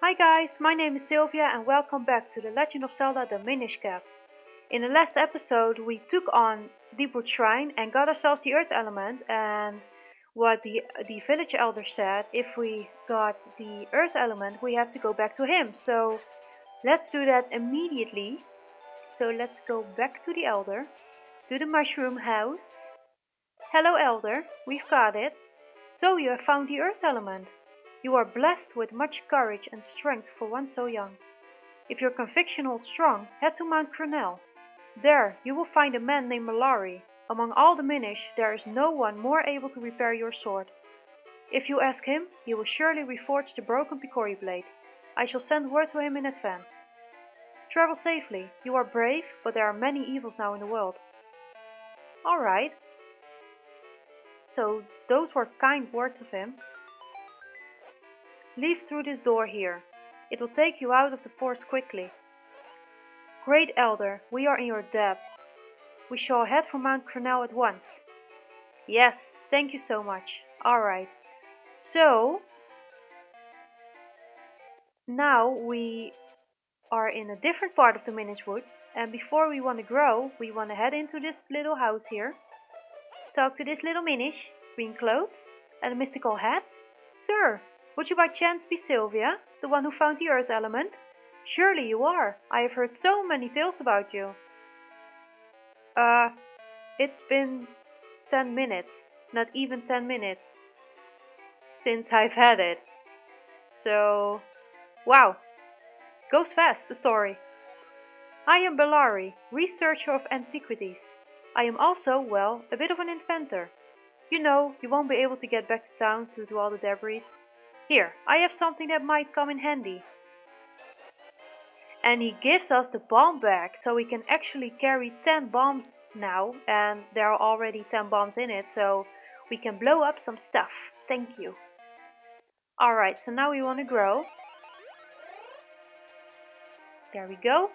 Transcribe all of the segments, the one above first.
Hi guys, my name is Sylvia and welcome back to The Legend of Zelda The Minish Cap. In the last episode we took on Deepwood Shrine and got ourselves the Earth Element and what the, the village elder said, if we got the Earth Element we have to go back to him. So let's do that immediately. So let's go back to the elder, to the mushroom house. Hello elder, we've got it. So you have found the Earth Element. You are blessed with much courage and strength for one so young. If your conviction holds strong, head to Mount Crenel. There you will find a man named Melari. Among all the Minish, there is no one more able to repair your sword. If you ask him, he will surely reforge the broken Picori blade. I shall send word to him in advance. Travel safely. You are brave, but there are many evils now in the world. Alright. So, those were kind words of him. Leave through this door here. It will take you out of the forest quickly. Great Elder, we are in your debt. We shall head for Mount Crenel at once. Yes, thank you so much. Alright. So, now we are in a different part of the Minish Woods and before we want to grow, we want to head into this little house here. Talk to this little Minish, green clothes and a mystical hat. Sir, would you by chance be Sylvia, the one who found the earth element? Surely you are. I have heard so many tales about you. Uh, it's been 10 minutes, not even 10 minutes, since I've had it. So, wow, goes fast, the story. I am Bellari, researcher of antiquities. I am also, well, a bit of an inventor. You know, you won't be able to get back to town due to all the debris. Here, I have something that might come in handy. And he gives us the bomb bag, so we can actually carry 10 bombs now. And there are already 10 bombs in it, so we can blow up some stuff. Thank you. Alright, so now we want to grow. There we go.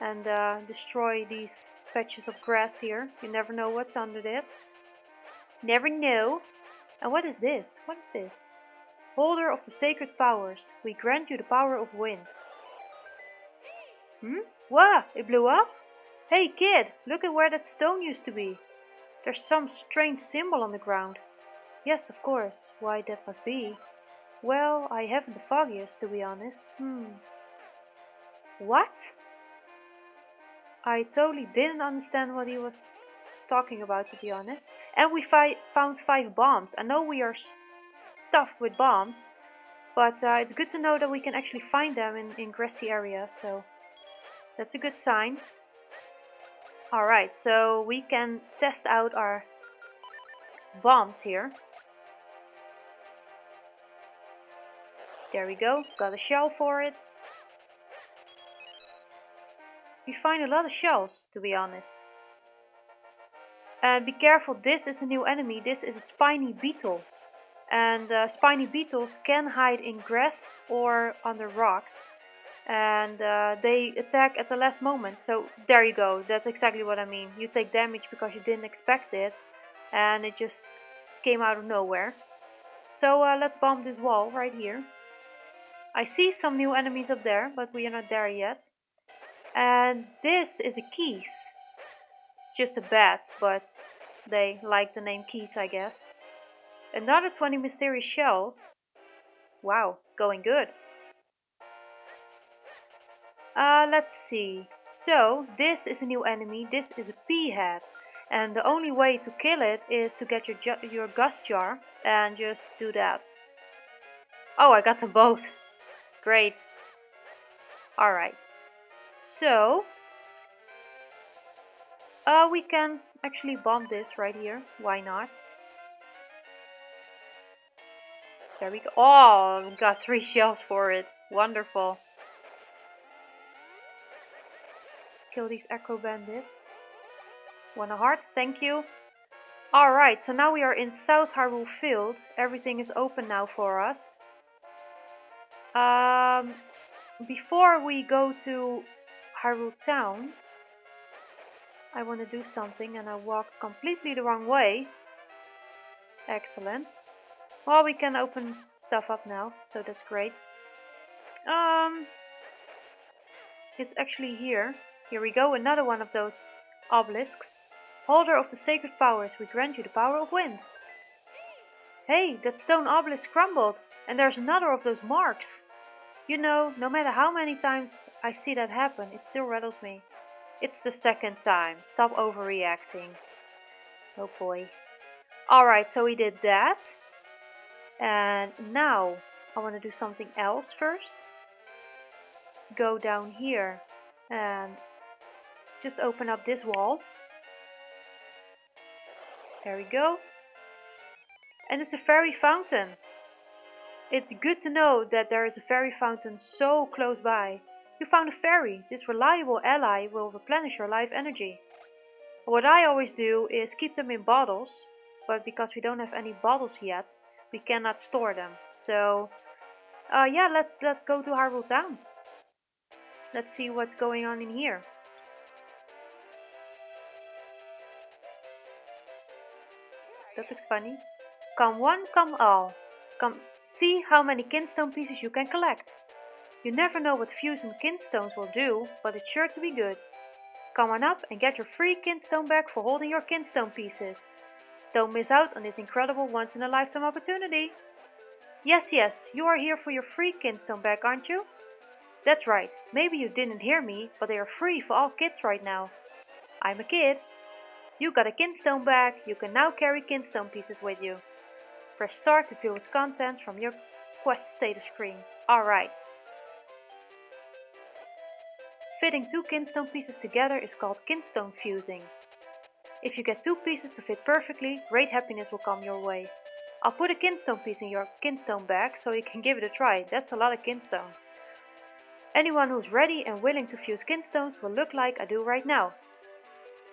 And uh, destroy these patches of grass here. You never know what's under it. Never know. And what is this? What is this? Holder of the sacred powers, we grant you the power of wind. Hmm? What? It blew up? Hey kid, look at where that stone used to be. There's some strange symbol on the ground. Yes, of course. Why, that must be. Well, I haven't the foggiest, to be honest. Hmm. What? I totally didn't understand what he was talking about, to be honest. And we fi found five bombs. I know we are stuffed with bombs, but uh, it's good to know that we can actually find them in, in grassy areas, so that's a good sign. Alright, so we can test out our bombs here. There we go, got a shell for it. We find a lot of shells, to be honest. And be careful, this is a new enemy. This is a spiny beetle. And uh, spiny beetles can hide in grass or under rocks. And uh, they attack at the last moment. So there you go. That's exactly what I mean. You take damage because you didn't expect it. And it just came out of nowhere. So uh, let's bomb this wall right here. I see some new enemies up there, but we are not there yet. And this is a Keese just a bat, but they like the name Keese, I guess. Another 20 mysterious shells. Wow, it's going good. Uh, let's see. So, this is a new enemy. This is a Peahat. And the only way to kill it is to get your, your gust jar and just do that. Oh, I got them both. Great. Alright. So, uh, we can actually bomb this right here. Why not? There we go. Oh, got three shells for it. Wonderful. Kill these echo bandits. One a heart, thank you. Alright, so now we are in South Hyrule Field. Everything is open now for us. Um, before we go to Hyrule Town, I want to do something and I walked completely the wrong way. Excellent. Well, we can open stuff up now, so that's great. Um, it's actually here. Here we go, another one of those obelisks. Holder of the sacred powers, we grant you the power of wind. Hey, that stone obelisk crumbled, and there's another of those marks. You know, no matter how many times I see that happen, it still rattles me. It's the second time. Stop overreacting. Oh boy. Alright, so we did that. And now I want to do something else first. Go down here and just open up this wall. There we go. And it's a fairy fountain. It's good to know that there is a fairy fountain so close by. You found a fairy. This reliable ally will replenish your life energy. What I always do is keep them in bottles, but because we don't have any bottles yet, we cannot store them. So, uh, yeah, let's let's go to Hyrule Town. Let's see what's going on in here. That looks funny. Come one, come all. Come see how many kinstone pieces you can collect. You never know what fusing kinstones will do, but it's sure to be good. Come on up and get your free kinstone bag for holding your kinstone pieces. Don't miss out on this incredible once-in-a-lifetime opportunity. Yes, yes, you are here for your free kinstone bag, aren't you? That's right, maybe you didn't hear me, but they are free for all kids right now. I'm a kid. You got a kinstone bag, you can now carry kinstone pieces with you. Press start to view its contents from your quest status screen. Alright, Fitting two kinstone pieces together is called kinstone fusing. If you get two pieces to fit perfectly, great happiness will come your way. I'll put a kinstone piece in your kinstone bag so you can give it a try, that's a lot of kinstone. Anyone who's ready and willing to fuse kinstones will look like I do right now.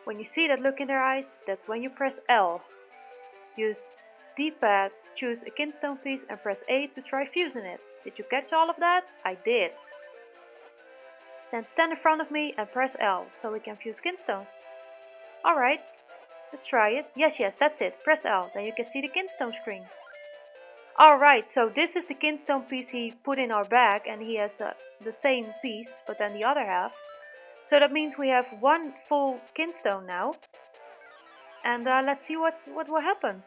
When you see that look in their eyes, that's when you press L. Use D-pad choose a kinstone piece and press A to try fusing it. Did you catch all of that? I did. Then stand in front of me and press L, so we can fuse kinstones. Alright, let's try it. Yes, yes, that's it. Press L, then you can see the kinstone screen. Alright, so this is the kinstone piece he put in our bag and he has the, the same piece, but then the other half. So that means we have one full kinstone now. And uh, let's see what's, what will happen.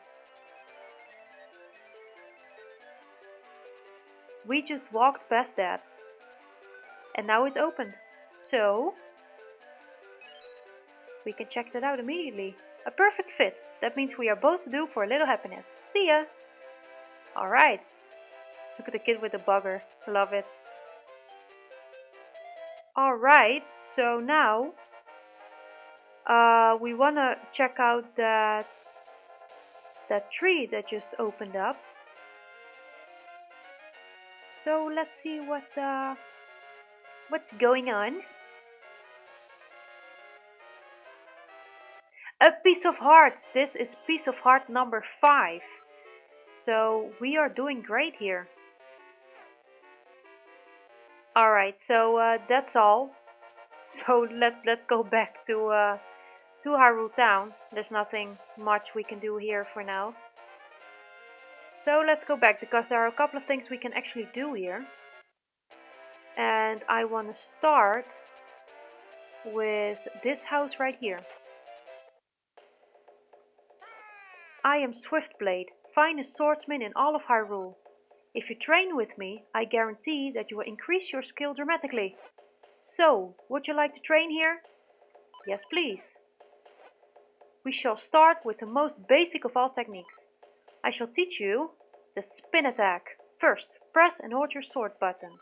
We just walked past that and now it's opened. So we can check that out immediately. A perfect fit. That means we are both due for a little happiness. See ya! Alright. Look at the kid with the bugger. Love it. Alright, so now uh, we wanna check out that that tree that just opened up. So let's see what uh, What's going on? A piece of heart. This is piece of heart number 5. So we are doing great here. Alright, so uh, that's all. So let, let's go back to, uh, to Hyrule Town. There's nothing much we can do here for now. So let's go back because there are a couple of things we can actually do here and I want to start with this house right here. I am Swiftblade, finest swordsman in all of Hyrule. If you train with me, I guarantee that you will increase your skill dramatically. So, would you like to train here? Yes, please. We shall start with the most basic of all techniques. I shall teach you the spin attack. First, press and hold your sword button.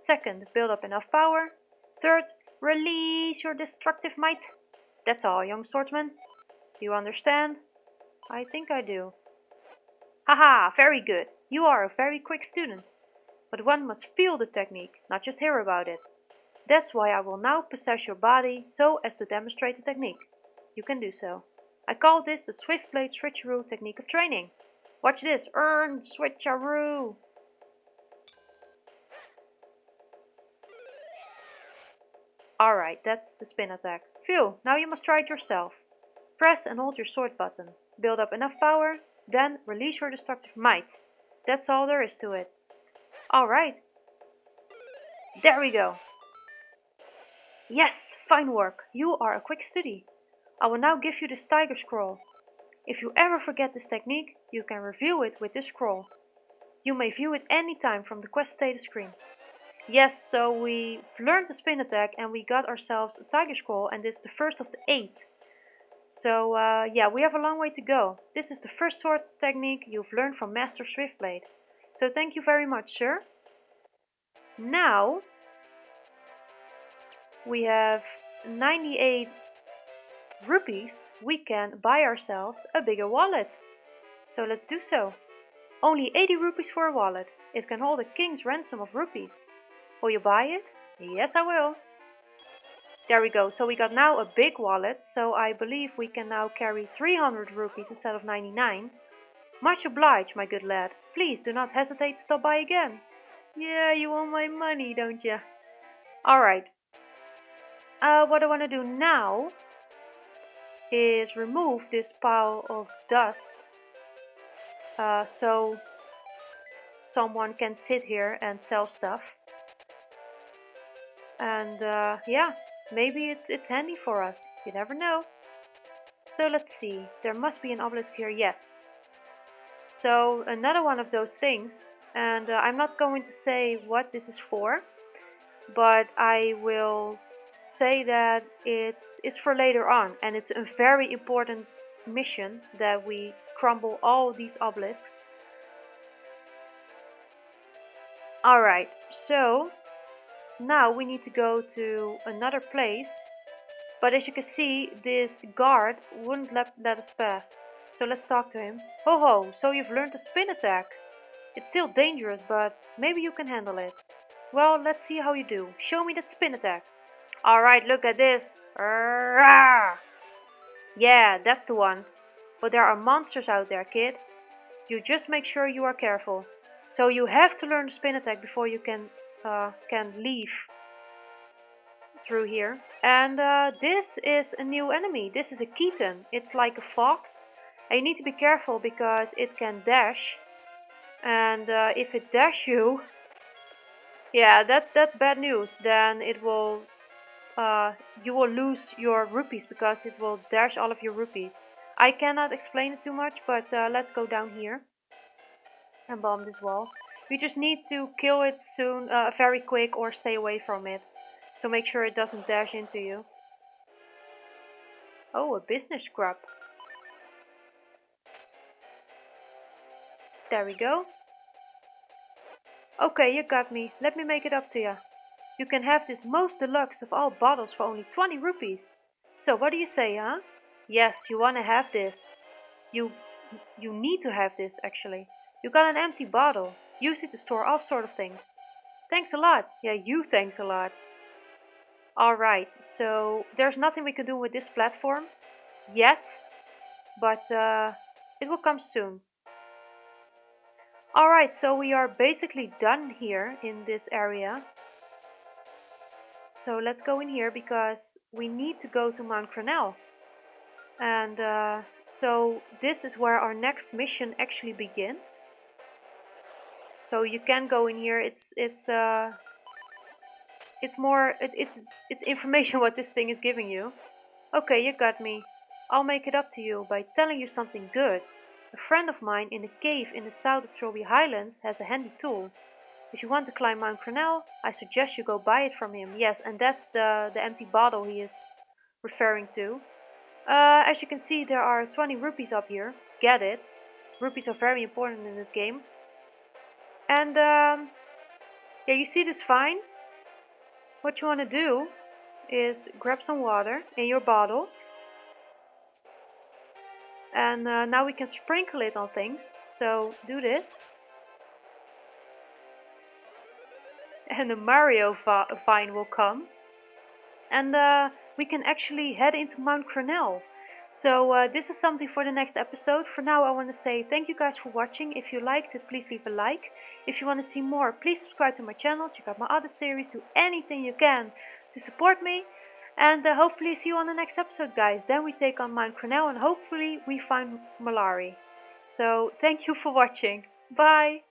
Second, build up enough power. Third, release your destructive might. That's all, young swordsman. Do you understand? I think I do. Haha, very good. You are a very quick student. But one must feel the technique, not just hear about it. That's why I will now possess your body so as to demonstrate the technique. You can do so. I call this the Swift Blade Switcheroo technique of training. Watch this, earn switcheroo. Alright, that's the spin attack. Phew, now you must try it yourself. Press and hold your sword button. Build up enough power, then release your destructive might. That's all there is to it. Alright. There we go. Yes, fine work. You are a quick study. I will now give you this tiger scroll. If you ever forget this technique, you can review it with this scroll. You may view it anytime from the quest status screen. Yes, so we learned the spin attack and we got ourselves a tiger scroll and is the first of the eight. So uh, yeah, we have a long way to go. This is the first sword technique you've learned from Master Swiftblade. So thank you very much, sir. Now, we have 98 rupees. We can buy ourselves a bigger wallet. So let's do so. Only 80 rupees for a wallet. It can hold a king's ransom of rupees. Will you buy it? Yes, I will. There we go. So we got now a big wallet. So I believe we can now carry 300 rupees instead of 99. Much obliged, my good lad. Please do not hesitate to stop by again. Yeah, you want my money, don't you? Alright. Uh, what I want to do now is remove this pile of dust. Uh, so someone can sit here and sell stuff and uh, yeah maybe it's it's handy for us. You never know. So let's see. There must be an obelisk here yes. So another one of those things. And uh, I'm not going to say what this is for but I will say that it's it's for later on. And it's a very important mission that we crumble all these obelisks. Alright so now we need to go to another place. But as you can see, this guard wouldn't let, let us pass. So let's talk to him. Ho ho, so you've learned the spin attack. It's still dangerous, but maybe you can handle it. Well, let's see how you do. Show me that spin attack. Alright, look at this. Yeah, that's the one. But there are monsters out there, kid. You just make sure you are careful. So you have to learn the spin attack before you can uh, can leave through here. And uh, this is a new enemy. This is a Keaton. It's like a fox. And you need to be careful because it can dash. And uh, if it dash you, yeah, that that's bad news. Then it will, uh, you will lose your rupees because it will dash all of your rupees. I cannot explain it too much, but uh, let's go down here and bomb this wall. We just need to kill it soon, uh, very quick or stay away from it. So make sure it doesn't dash into you. Oh, a business scrub. There we go. Okay, you got me. Let me make it up to you. You can have this most deluxe of all bottles for only 20 rupees. So what do you say, huh? Yes, you wanna have this. You you need to have this, actually. You got an empty bottle. Use it to store all sort of things. Thanks a lot. Yeah, you thanks a lot. Alright, so there's nothing we can do with this platform yet, but uh, it will come soon. Alright, so we are basically done here in this area. So let's go in here because we need to go to Mount Crenel. And uh, so this is where our next mission actually begins. So you can go in here. It's it's uh it's more it, it's it's information what this thing is giving you. Okay, you got me. I'll make it up to you by telling you something good. A friend of mine in a cave in the south of Trilby Highlands has a handy tool. If you want to climb Mount Crenel, I suggest you go buy it from him. Yes, and that's the, the empty bottle he is referring to. Uh, as you can see, there are 20 rupees up here. Get it. Rupees are very important in this game. And um, yeah, you see this fine? What you want to do is grab some water in your bottle. And uh, now we can sprinkle it on things. So do this. And the Mario vine will come. And uh, we can actually head into Mount Crenel. So uh, this is something for the next episode. For now I want to say thank you guys for watching. If you liked it, please leave a like. If you want to see more, please subscribe to my channel. Check out my other series. Do anything you can to support me. And uh, hopefully see you on the next episode guys. Then we take on Mount Crenel and hopefully we find Melari. So thank you for watching. Bye!